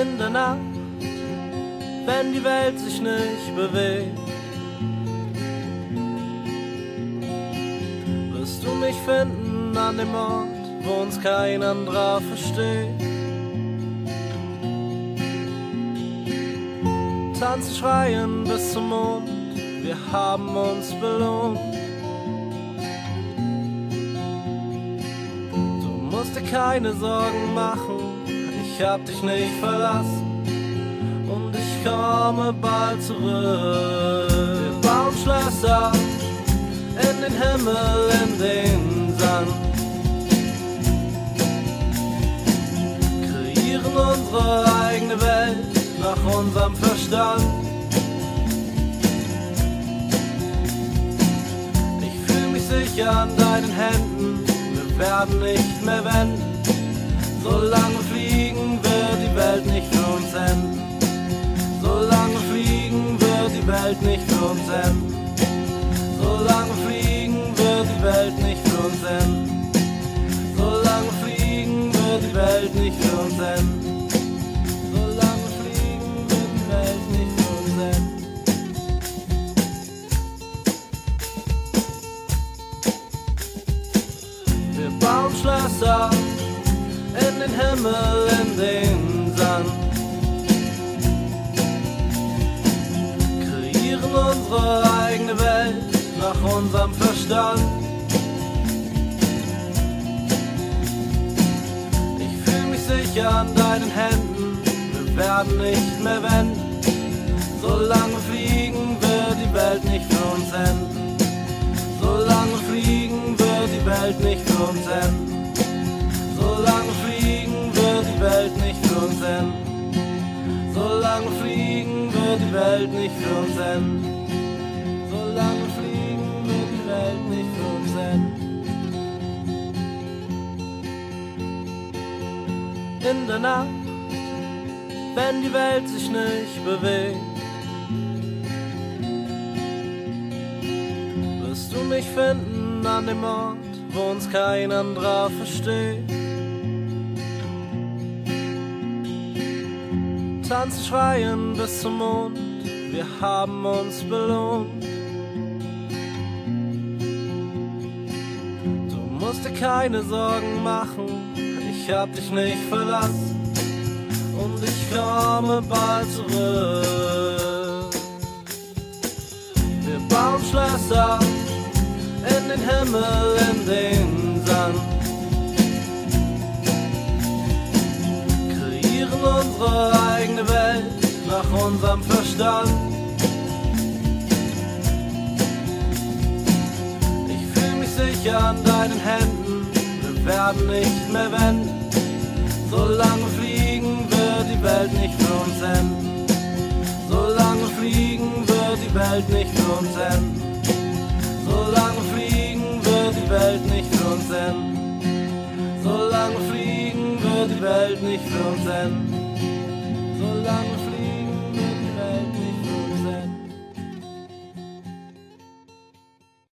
in der Nacht, wenn die Welt sich nicht bewegt. Wirst du mich finden an dem Ort, wo uns kein anderer versteht. Tanzen, schreien bis zum Mond, wir haben uns belohnt. Du musst dir keine Sorgen machen, ich hab dich nicht verlassen und ich komme bald zurück. Wir bauen Schlösser in den Himmel, in den Sand. Kreieren unsere eigene Welt nach unserem Verstand. Ich fühle mich sicher an deinen Händen, wir werden nicht mehr wenden. Solange die Welt nicht für uns enden. Solange fliegen wird die Welt nicht für uns enden. Solange fliegen wird die Welt nicht für uns enden. Solange fliegen wird die Welt nicht für uns enden. Schlösser in den Himmel, in den Sand. Kreieren unsere eigene Welt nach unserem Verstand. Ich fühle mich sicher an deinen Händen, wir werden nicht mehr wenden. Solange fliegen wird die Welt nicht für uns enden. Solange fliegen wird die Welt nicht für uns enden. Die Welt nicht für uns enden. Solange fliegen wird die Welt nicht für uns enden. In der Nacht, wenn die Welt sich nicht bewegt, wirst du mich finden an dem Ort, wo uns kein anderer versteht. Tanzen, schreien bis zum Mond, wir haben uns belohnt. Du musst dir keine Sorgen machen, ich hab dich nicht verlassen und ich komme bald zurück. Wir bauen Schlösser in den Himmel, in den unserem Verstand. Ich fühle mich sicher an deinen Händen, wir werden nicht mehr wenden. Solange fliegen wird die Welt nicht für uns enden. Solange fliegen wird die Welt nicht für uns enden. Solange fliegen wird die Welt nicht für uns enden. Solange fliegen wird die Welt nicht für uns enden.